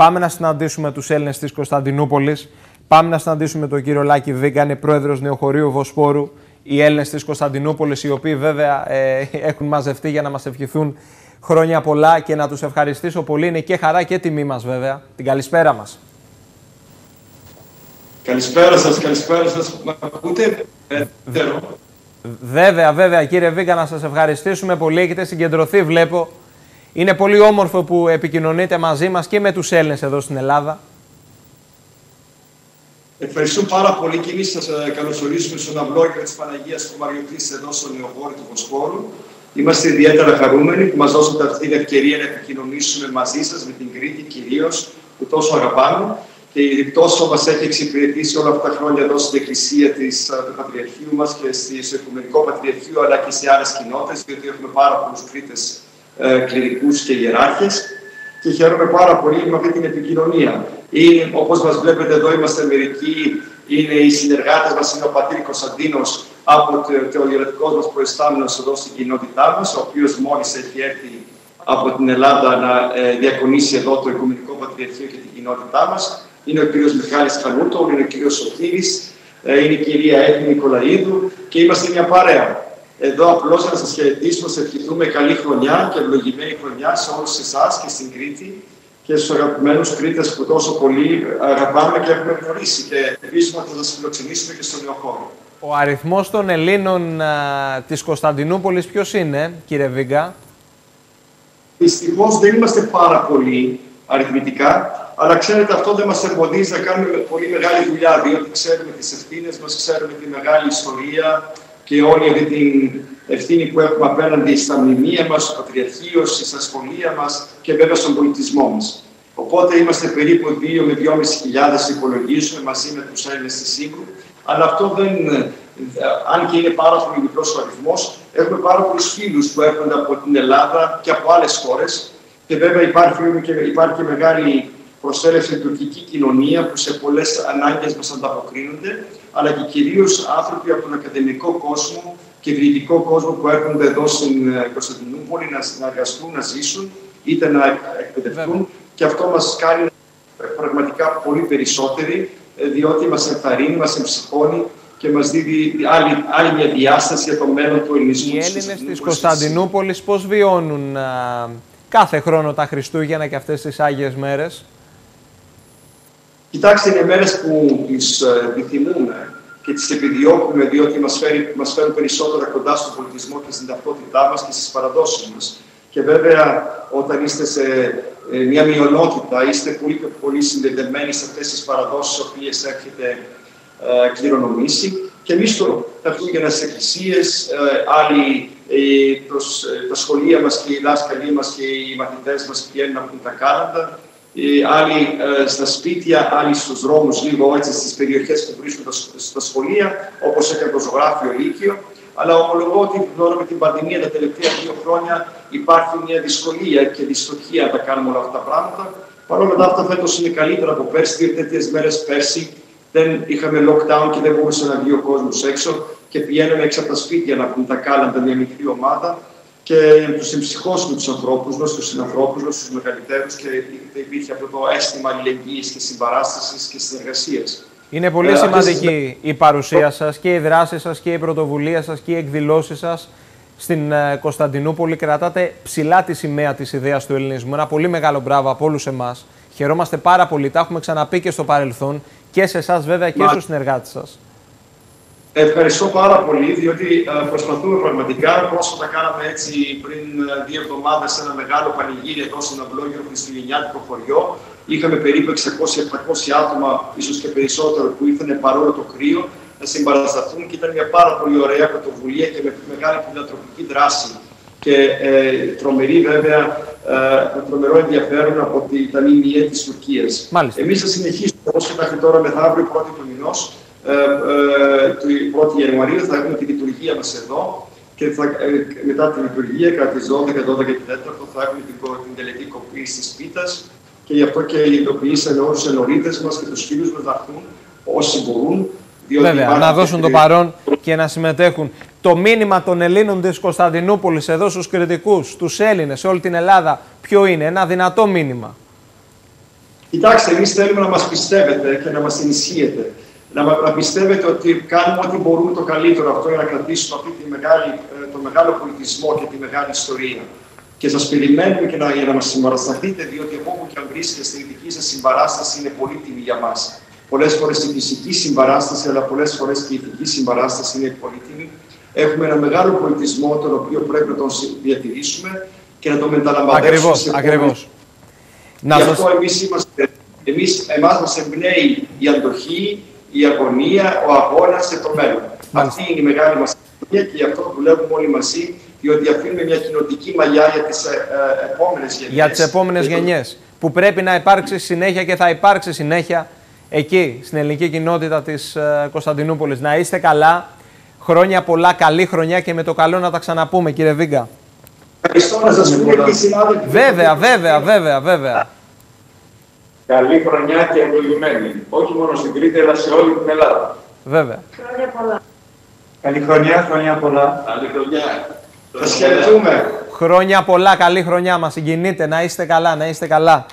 Πάμε να συναντήσουμε τους Έλληνες της Κωνσταντινούπολης. Πάμε να συναντήσουμε τον κύριο Λάκη Βίγκα, είναι πρόεδρος Νεοχωρίου Βοσπόρου. Οι Έλληνες της Κωνσταντινούπολης, οι οποίοι βέβαια ε, έχουν μαζευτεί για να μας ευχηθούν χρόνια πολλά και να τους ευχαριστήσω πολύ. Είναι και χαρά και τιμή μας, βέβαια. Την καλησπέρα μας. Καλησπέρα σας, καλησπέρα σας. Μα ακούτε, ε, Βέβαια, βέβαια, κύριε Βίγκα, να σας ευχαριστήσουμε πολύ. Έχετε συγκεντρωθεί, βλέπω. Είναι πολύ όμορφο που επικοινωνείτε μαζί μας και με τους Έλληνες εδώ στην Ελλάδα. Ευχαριστώ πάρα πολύ και εμείς σας ε, καλωσορίζουμε στον αυλόγιο της Παναγίας του Μαριωτής εδώ στο νεοχώρο του Βοσπόρου. Είμαστε ιδιαίτερα χαρούμενοι που μας δώσατε αυτή την ευκαιρία να επικοινωνήσουμε μαζί σας, με την Κρήτη κυρίως, που τόσο αγαπάμε και τόσο μας έχει εξυπηρετήσει όλα αυτά τα χρόνια εδώ στην Εκκλησία της, του Πατριαρχείου μας και στο Οικουμενικό Πατριαρχείο αλλά και σε άλλες κοινότητες, διότι έχουμε πάρα πολλούς Κρήτες ε, κληρικούς και ιεράρχες. Και χαίρομαι πάρα πολύ με αυτή την επικοινωνία. Όπως μας βλέπετε εδώ, είμαστε μερικοί, είναι οι συνεργάτες μας, είναι ο πατήρ Κωνσταντίνος από το, το ιερατικό μας προϊστάμενος εδώ στην κοινότητά μας, ο οποίος μόλις έχει έρθει από την Ελλάδα να ε, διακονήσει εδώ το Οικουμενικό Πατριαρχείο και την κοινότητά μας είναι ο κύριος Μιχάλης Χανούτο, είναι ο κύριος Σωτήρης, ε, είναι η κυρία Έθνη Νικολαίδου και είμαστε μια παρέα. Εδώ απλώς να σας χαιρετήσουμε, να ευχηθούμε καλή χρονιά και ευλογημένη χρονιά σε όλους εσάς και στην Κρήτη και στους αγαπημένους Κρήτες που τόσο πολύ αγαπάμε και έχουμε γνωρίσει. Και ελπίζουμε ότι θα σας φιλοξενήσουμε και στον νέο χώρο. Ο αριθμός των Ελλήνων της Κωνσταντινούπολης ποιος είναι, κύριε Βίγκα; Δυστυχώς δεν είμαστε πάρα πολλοί αριθμητικά, αλλά ξέρετε, αυτό δεν μας εμποδίζει να κάνουμε πολύ μεγάλη δουλειά, διότι ξέρουμε τις ευθύνες μας, ξέρουμε τη μεγάλη ιστορία και όλη αυτή την ευθύνη που έχουμε απέναντι στα μνημεία μας, στο Πατριαρχείο, στα σχολεία μας και βέβαια στον πολιτισμό μας. Οπότε είμαστε περίπου 2 με 2.500 υπολογίζουμε μαζί με τους Έλληνες τη Σύγκρου. Αλλά αυτό δεν, αν και είναι πάρα πολύ μικρός ο αριθμός, έχουμε πάρα πολλούς φίλους που έρχονται από την Ελλάδα και από άλλες χώρες. Και βέβαια υπάρχει και, υπάρχει και μεγάλη προσέλευσε η τουρκική κοινωνία που σε πολλές ανάγκες μας ανταποκρίνονται, αλλά και κυρίως άνθρωποι από τον ακαδημικό κόσμο και δυτικό κόσμο που έρχονται εδώ στην ε, Κωνσταντινούπολη να, εργαστούν, να ζήσουν, είτε να εκπαιδευτούν. Και αυτό μας κάνει πραγματικά πολύ περισσότεροι, ε, διότι μας ενθαρρύνει, μας εμψυχώνει και μας δίνει άλλη, άλλη μια διάσταση για το μέλλον του ελληνισμού. Οι Έλληνες της Κωνσταντινούπολη πώς βιώνουν κάθε χρόνο τα Χριστούγεννα και αυτές τις Άγιες μέρες; Κοιτάξτε, είναι μέρες που τις ε, επιθυμούμε και τις επιδιώκουμε, διότι μας μας φέρουν περισσότερα κοντά στον πολιτισμό και στην ταυτότητά μας και στις παραδόσεις μας. Και βέβαια, όταν είστε σε ε, μια μειονότητα, είστε πολύ πιο πολύ συνδεδεμένοι σε αυτές τις παραδόσεις, τι οποίες έχετε ε, κληρονομήσει. Και εμείς το Χριστούγεννα στι εκκλησίες, άλλοι τα σχολεία μας και οι δάσκαλοι μας και οι μαθητές μας πηγαίνουν να πούν τα κάναντα οι άλλοι ε, στα σπίτια, άλλοι στους δρόμους, λίγο έτσι στις περιοχές που βρίσκονται στα σχολεία, όπως έκανε το ζωγράφιο Λύκειο. Αλλά ομολογώ ότι τώρα με την πανδημία τα τελευταία δύο χρόνια υπάρχει μια δυσκολία και δυστοχία να τα κάνουμε όλα αυτά τα πράγματα. Παρ' όλα αυτά, φέτος είναι καλύτερα από πέρσι, διότι τέτοιες μέρες πέρσι δεν είχαμε lockdown και δεν μπορούσε να βγει ο κόσμος έξω και πηγαίναμε έξω από τα σπίτια να πούμε τα κάλαντα μια μικρή ομάδα και τους εμψυχώσουμε τους ανθρώπους μας, τους συνανθρώπους μας, τους μεγαλύτερου και υπήρχε αυτό το αίσθημα αλληλεγγύης και συμπαράστασης και συνεργασίας. Είναι πολύ ε, σημαντική η παρουσία σας και η δράση σας και η πρωτοβουλία σας και οι εκδηλώσεις σας στην ε, Κωνσταντινούπολη. Κρατάτε ψηλά τη σημαία της ιδέας του ελληνισμού. Ένα πολύ μεγάλο μπράβο από όλους εμάς. Χαιρόμαστε πάρα πολύ. Τα έχουμε ξαναπεί και στο παρελθόν και σε εσάς βέβαια και στους συνεργάτες σας. Ευχαριστώ πάρα πολύ, διότι ε, προσπαθούμε πραγματικά. Πρόσφατα κάναμε έτσι πριν ε, δύο εβδομάδες ένα μεγάλο πανηγύρι εδώ στην Αυλόγιο Χριστουγεννιάτικο χωριό. Είχαμε περίπου 600-700 άτομα, ίσως και περισσότερο, που ήρθαν παρόλο το κρύο να συμπαρασταθούν και ήταν μια πάρα πολύ ωραία πρωτοβουλία και με μεγάλη φιλανθρωπική δράση. Και ε, τρομερή βέβαια, ε, τρομερό ενδιαφέρον από τη, τα ΜΜΕ τη Τουρκίας. Εμείς θα συνεχίσουμε όσο μέχρι τώρα μεθαύριο πρώτη του μηνός ε, ε, του 1η Ιανουαρίου θα έχουμε τη λειτουργία μας εδώ και θα, ε, μετά τη λειτουργία, κατά τις 12, 12 και 4 θα έχουμε την, την τελετή κοπής της πίτας και γι' αυτό και ειδοποιήσαμε όλους τους ενορίτες μας και τους φίλους μας να έρθουν όσοι μπορούν. Βέβαια, να δώσουν το παρόν και να συμμετέχουν. Το μήνυμα των Ελλήνων της Κωνσταντινούπολης εδώ στους κριτικούς, στους Έλληνες, σε όλη την Ελλάδα, ποιο είναι, ένα δυνατό μήνυμα. Κοιτάξτε, εμείς θέλουμε να μας πιστεύετε και να μας ενισχύετε. Να, να πιστεύετε ότι κάνουμε ό,τι μπορούμε το καλύτερο αυτό για να κρατήσουμε αυτή τη μεγάλη, ε, το μεγάλο πολιτισμό και τη μεγάλη ιστορία. Και σας περιμένουμε και να, για να μας συμπαρασταθείτε, διότι εγώ που και αν βρίσκεστε στην δική σας συμπαράσταση είναι πολύτιμη για μας. Πολλές φορές η φυσική συμπαράσταση, αλλά πολλές φορές και η ηθική συμπαράσταση είναι πολύτιμη. Έχουμε ένα μεγάλο πολιτισμό, τον οποίο πρέπει να τον διατηρήσουμε και να τον μεταλαμβάνουμε. Ακριβώς. Γι' αυτό εμείς είμαστε, εμείς, εμάς μας εμπνέει η αντοχή, η αγωνία, ο αγώνας και το μέλλον. Αυτή είναι η μεγάλη μας αγωνία και γι' αυτό δουλεύουμε όλοι μαζί, διότι αφήνουμε μια κοινοτική μαλλιά για τις ε, ε, επόμενες γενιές. Για τις επόμενες γενιές, που πρέπει να υπάρξει συνέχεια και θα υπάρξει συνέχεια εκεί, στην ελληνική κοινότητα της ε, Κωνσταντινούπολης. Να είστε καλά, χρόνια πολλά, καλή χρονιά και με το καλό να τα ξαναπούμε κύριε Βίγκα. Ευχαριστώ να σας πούμε και οι συνάδελφοι. Βέβαια, βέβαια, βέβαια, βέβαια. Καλή χρονιά και ευλογημένη. Όχι μόνο στην Κρήτη, αλλά σε όλη την Ελλάδα. Βέβαια. Χρόνια πολλά. Καλή χρονιά, χρόνια πολλά. Καλή χρονιά. Σας χαιρετούμε. Χρόνια πολλά, καλή χρονιά μας συγκινείτε, να είστε καλά, να είστε καλά.